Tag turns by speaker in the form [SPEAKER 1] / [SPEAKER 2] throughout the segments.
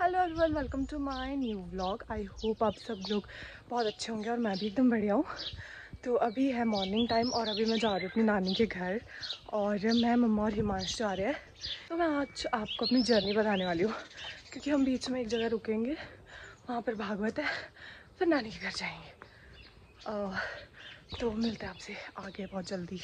[SPEAKER 1] Hello everyone welcome to my new vlog I hope आप सब लोग बहुत अच्छे होंगे और मैं भी एकदम बढ़िया हूँ। तो अभी है मॉर्निंग टाइम और अभी मैं जा रही हूँ अपनी नानी के घर और मैं, मम्मा और हिमांश जा रहे हैं। तो मैं आज आपको अपनी जर्नी बताने वाली हूँ, क्योंकि हम बीच में एक जगह रुकेंगे, वहाँ पर भागवत है, फिर नानी के घर जाएँगे। तो मिलते हैं आपसे आगे बहुत जल्दी।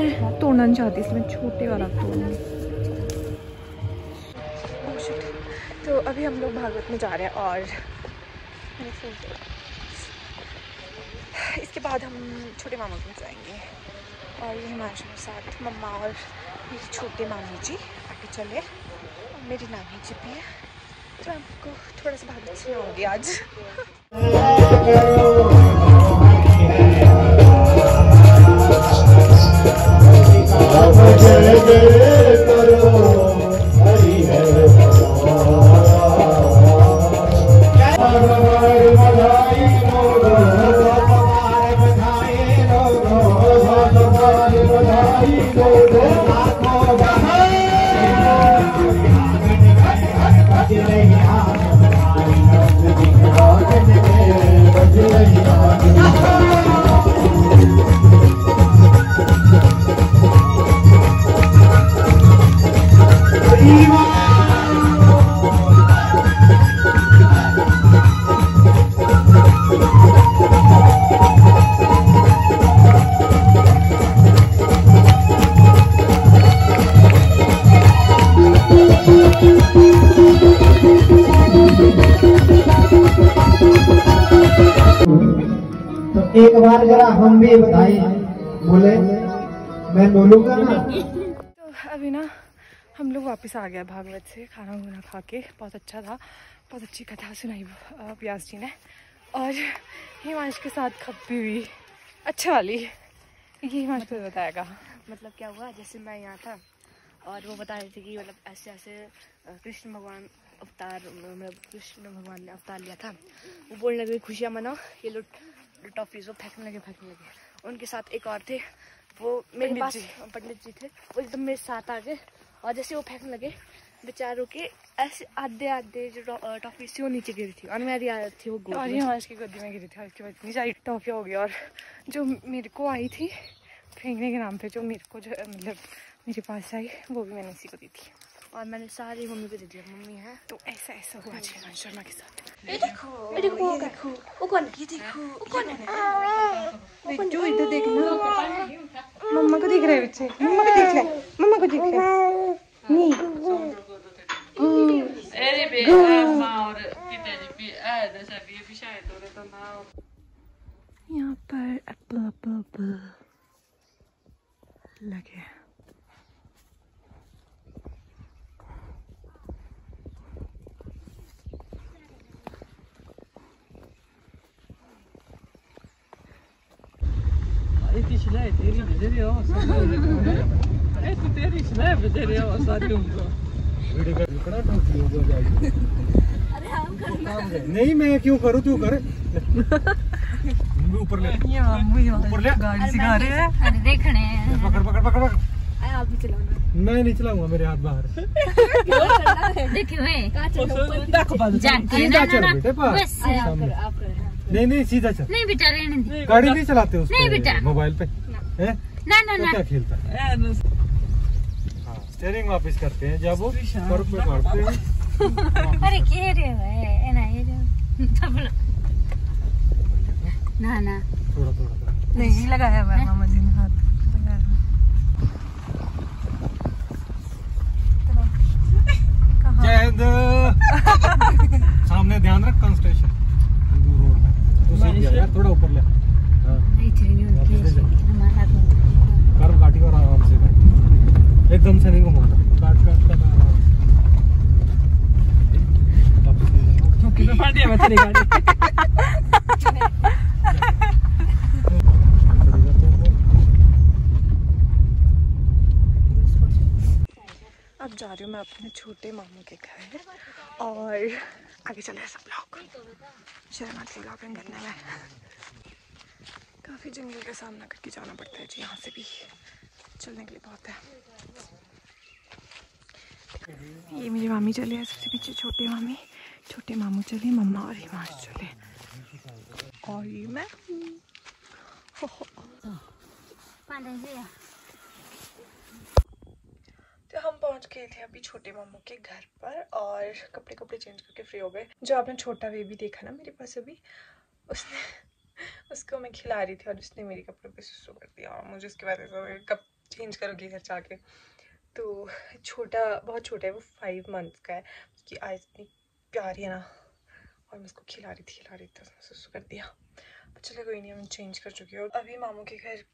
[SPEAKER 1] इसमें तोड़ना नहीं चाहती इसमें छोटे वाला तोड़ूँगी। तो अभी हम लोग भागवत में जा रहे हैं और इसके बाद हम छोटे मामा के जाएँगे। और ये हिमांशु के साथ मम्मा और मेरी छोटे मामी जी आगे चले। और मेरी नानी जी भी है। तो आपको थोड़ा सा भागवत सुनाऊँगी आज। करो
[SPEAKER 2] एक बार जरा हम भी बताएँ बोले। मैं बोलूँगा ना?
[SPEAKER 1] तो अभी ना हम लोग वापस आ गए भागवत से खाना वाना खा के बहुत अच्छा था। बहुत अच्छी कथा सुनाई प्यास जी ने। और हिमांश के साथ खप्पी हुई। अच्छा वाली। ये हिमांश को बताएगा।
[SPEAKER 3] मतलब क्या हुआ? जैसे मैं यहाँ था और वो बता रहे थे कि मतलब ऐसे ऐसे कृष्ण भगवान अवतार मतलब कृष्ण भगवान ने अवतार लिया था। वो बोलने लगे खुशियाँ मनाओ। ये लोग टॉफीज वो फेंकने लगे फेंकने लगे। उनके साथ एक और थे। वो मेरे पास पंडित जी थे। वो एकदम मेरे साथ आ गए। और जैसे वो फेंकने लगे बेचारों के ऐसे आधे आधे जो टॉफी थी वो नीचे गिरी थी। और मेरी आदत थी वो
[SPEAKER 1] और ये हाँ की गद्दी में गिरी थी और उसके बाद इतनी सारी टॉफियाँ हो गई। और जो मेरे को आई थी फेंकने के नाम पे जो मेरे को जो मतलब मेरे पास आई वो भी मैंने इसी को दी थी।
[SPEAKER 3] और मैंने सारी मम्मी को दे दिया। मम्मी है
[SPEAKER 1] तो ऐसा ऐसा हुआ चेतन शर्मा के साथ।
[SPEAKER 3] ये देखो ये देखो ये देखो वो कौन ये देखो वो कौन है
[SPEAKER 1] बच्चों इधर देखना मम्मा को दिख रहा है बच्चे मम्मा को देख ले मम्मा को देख ले नहीं यहाँ पर एप्पल एप्पल एप्पल लगे
[SPEAKER 2] नहीं मैं क्यों करूँ? तू कर। ऊपर ले। ऊपर ले।
[SPEAKER 1] गाड़ी सिखा रहे हैं।
[SPEAKER 3] अरे देखने।
[SPEAKER 2] पकड़ पकड़ पकड़ पकड़।
[SPEAKER 3] आप भी चलाओ
[SPEAKER 2] मैं नहीं चलाऊँगा मेरे हाथ बाहर।
[SPEAKER 3] है?
[SPEAKER 2] चल? बेटे पास सामने। नहीं नहीं सीधा चल।
[SPEAKER 3] नहीं बेटा रहने दे।
[SPEAKER 2] गाड़ी नहीं चलाते उस
[SPEAKER 3] नहीं बेटा।
[SPEAKER 2] मोबाइल पे। हैं?
[SPEAKER 3] ना ना ना।
[SPEAKER 2] क्या खेलता है?
[SPEAKER 4] so.
[SPEAKER 2] हाँ स्टेयरिंग वापस करते हैं। जब वो कर्व पे मारते हैं।
[SPEAKER 3] अरे के रे है ना ये जो ना ना।
[SPEAKER 2] थोड़ा थोड़ा
[SPEAKER 1] नहीं लगाया हुआ है मामा जी ने हाथ। है।
[SPEAKER 2] जय हिंद। सामने ध्यान रख कंस्ट्रक्शन यार थोड़ा ऊपर ले। हाँ।
[SPEAKER 3] नहीं नहीं
[SPEAKER 2] कर्व काटी और आराम से काटी एकदम से नहीं घुमाना काट काट काट आराम से। वापस ले जा।
[SPEAKER 4] Che mi fa
[SPEAKER 1] अब जा रही हूँ मैं अपने छोटे मामू के घर और आगे चल चले सब लोग। शर्म है ब्लॉगिंग करने में। काफ़ी जंगल का सामना करके जाना पड़ता है जी यहाँ से भी चलने के लिए बहुत है। ये मेरी मामी चले हैं सबसे पीछे छोटे मामी। छोटे मामू चले मम्मा और हिमांश चले। और ये मैं हो, हो। तो हम पहुँच गए थे अभी छोटे मामू के घर पर और कपड़े कपड़े चेंज करके फ्री हो गए। जो आपने छोटा बेबी देखा ना मेरे पास अभी, उसने, उसको मैं खिला रही थी और उसने मेरे कपड़े पे सुसु कर दिया और मुझे उसके बाद ऐसा कब चेंज करोगी घर जाके। तो छोटा, बहुत छोटा है, वो फाइव मंथ्स का है। उसकी आइज़ इतनी प्यारी है ना। और मैं उसको खिला रही थी, खिला रही थी, उसने सुसु कर दिया। चलो कोई नहीं, हम चेंज कर चुके हूँ। अभी मामू के घर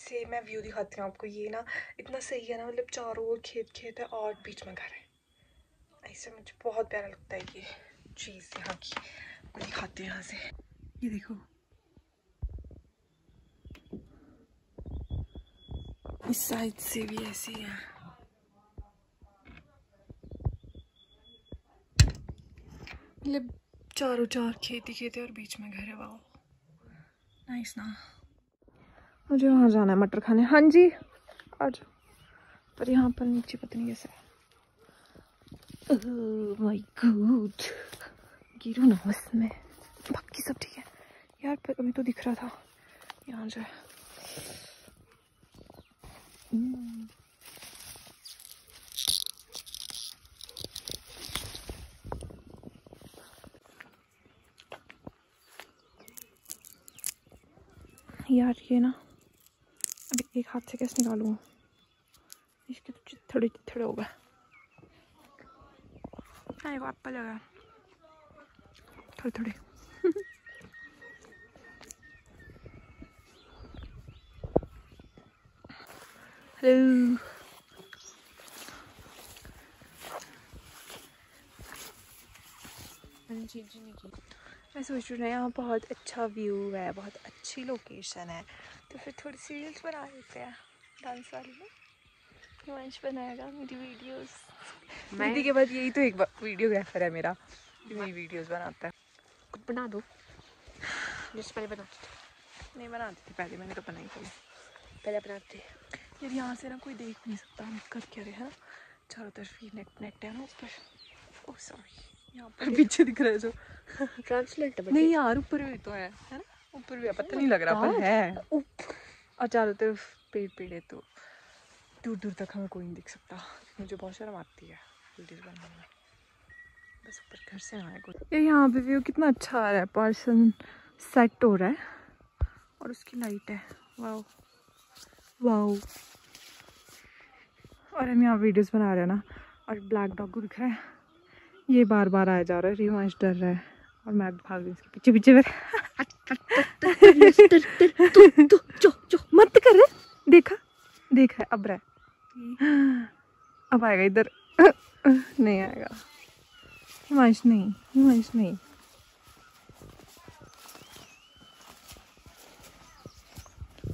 [SPEAKER 1] से मैं व्यू दिखाती हूँ आपको, ये ना इतना सही है ना मतलब चारों ओर खेत खेत है और बीच में घर है। ऐसे मुझे बहुत प्यारा लगता है ये चीज़ यहाँ की। आपको दिखाती हूँ यहाँ से। ये देखो। इस साइड से भी ऐसे है मतलब चारों चार खेती खेती और बीच में घर है वाह नाइस ना। मुझे वहाँ जाना है मटर खाने। हाँ जी आ जाओ पर यहाँ पर नीचे पता नहीं कैसे माय गॉड गिरो ना उसमें बाकी सब ठीक है। यार, पर अभी तो दिख रहा था। यहाँ जो है हम्म। यार, ये ना अभी एक हाथ से कैसे निकालूँ इसके तो चित्थड़े चित्थड़े हो गए हाँ वो एप्पल लगा थोड़े थोड़े हेलो जी जी नहीं की मैं सोच रही हूँ यहाँ बहुत अच्छा व्यू है बहुत अच्छी लोकेशन है। तो फिर थोड़ी सी रील्स बना लेते हैं डांस वाली में। हिमांश बनाएगा मेरी वीडियोस दीदी के बाद यही तो एक वीडियोग्राफर है मेरा जो मेरी वीडियोस बनाता है।
[SPEAKER 3] कुछ बना दो। जिससे पहले बनाती थी।
[SPEAKER 1] नहीं बनाती थी पहले मैंने तो बनाई पहले
[SPEAKER 3] पहले बनाते
[SPEAKER 1] यार यहाँ से ना कोई देख नहीं सकता हम कर क्या रहे हैं ना? चारों तरफ़ ही नेट नेट है ना ऊपर। ओह सॉरी यहाँ पर पीछे दिख रहा है जो।
[SPEAKER 3] ट्रांसलेट
[SPEAKER 1] नहीं यार ऊपर भी तो है है ना? ऊपर भी पता नहीं लग रहा पर है। और चारों तरफ़ पेड़ पेड़ है तो दूर दूर तक हमें कोई नहीं दिख सकता। मुझे बहुत शर्म आती है वीडियोस बनाने में। बस ऊपर घर से आए यहाँ पे व्यू कितना अच्छा आ रहा है पर्सन सेट हो रहा है। और उसकी लाइट है। वाओ वाओ और हम यहाँ वीडियोस बना रहे हैं ना और ब्लैक डॉग को दिख रहा है। ये बार बार आया जा रहा है रिवांश डर रहा है। और मैं भी भाग रही इसके पीछे पीछे फिर मत कर देखा देखा अब रहा अब आएगा इधर। नहीं आएगा। हिमांश नहीं हिमांश नहीं।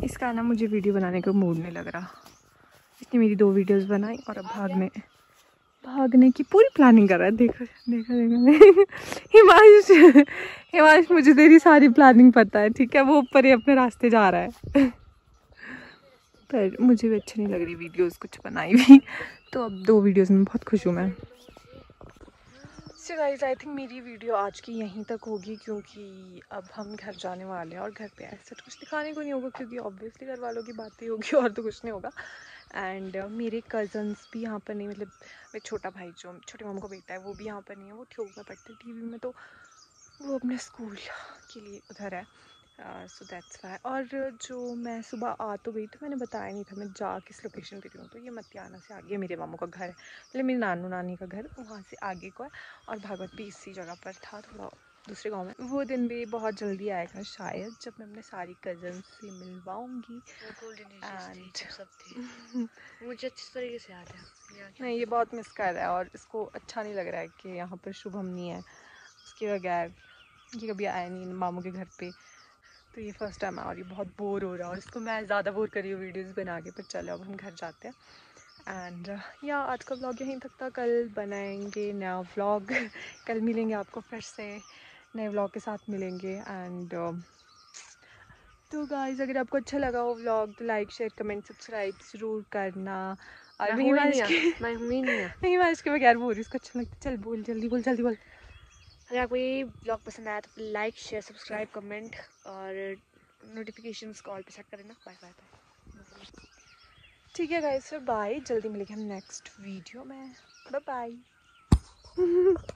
[SPEAKER 1] इसका ना मुझे वीडियो बनाने का मूड नहीं लग रहा। इसने मेरी दो वीडियोस बनाई और अब भागने भागने की पूरी प्लानिंग कर रहा है। देखो देखो देखो हिमांश हिमांश, मुझे तेरी सारी प्लानिंग पता है, ठीक है? वो ऊपर ही अपने रास्ते जा रहा है। पर मुझे भी अच्छी नहीं लग रही वीडियोस कुछ बनाई हुई। तो अब दो वीडियोस में बहुत खुश हूँ मैं। सो आई थिंक मेरी वीडियो आज की यहीं तक होगी, क्योंकि अब हम घर जाने वाले हैं और घर पे ऐसा कुछ दिखाने को नहीं होगा, क्योंकि ऑब्वियसली घर वालों की बातें होगी, और तो कुछ नहीं होगा। एंड मेरे कज़न्स भी यहाँ पर नहीं मतलब मेरे छोटा भाई जो, छोटे मामू का बेटा है, वो भी यहाँ पर नहीं है, वो ठोक में पढ़ते टी वी में तो वो अपने स्कूल के लिए उधर है। सो दैट्स वाई और जो मैं सुबह आ तो गई तो मैंने बताया नहीं था, मैं जा किस लोकेशन पे रही हूँ तो ये मतियाना से आगे मेरे मामू का घर है। मतलब मेरे नानू नानी का घर, वहाँ से आगे को है। और भागवत भी इसी जगह पर था, थोड़ा दूसरे गाँव में। वो दिन भी बहुत जल्दी आएगा शायद जब मैं अपने सारी कज़न से मिलवाऊँगी।
[SPEAKER 3] सब मुझे अच्छी तरीके से याद है।
[SPEAKER 1] नहीं ये बहुत मिस कर रहा है और इसको अच्छा नहीं लग रहा है कि यहाँ पर शुभम नहीं है। उसके बगैर ये कभी आया नहीं मामू के घर पे। तो ये फ़र्स्ट टाइम है और ये बहुत बोर हो रहा है और इसको मैं ज़्यादा बोर कर हूँ वीडियोज़ बना के पर चलो अब हम घर जाते हैं। एंड या आज का व्लॉग यहीं तक था। कल बनाएँगे नया व्लॉग कल मिलेंगे आपको फिर से। नए व्लॉग के साथ मिलेंगे एंड तो गाइज़ अगर आपको अच्छा लगा हो व्लॉग तो लाइक शेयर कमेंट सब्सक्राइब ज़रूर करना। और
[SPEAKER 3] मैं
[SPEAKER 1] मैं
[SPEAKER 3] हुई
[SPEAKER 1] हिमांश
[SPEAKER 3] नहीं
[SPEAKER 1] के
[SPEAKER 3] मैं हुई नहीं है
[SPEAKER 1] नहीं हिमांश के बगैर बोल रही उसको अच्छा लगता चल बोल जल्दी बोल जल्दी बोल।
[SPEAKER 3] अगर आपको ये ब्लॉग पसंद आया तो लाइक शेयर सब्सक्राइब कमेंट और नोटिफिकेशन कॉल पे सेट करना। बाय बाय बाय
[SPEAKER 1] ठीक है गाइस फिर बाय जल्दी मिलेंगे हम नेक्स्ट वीडियो में। Bye bye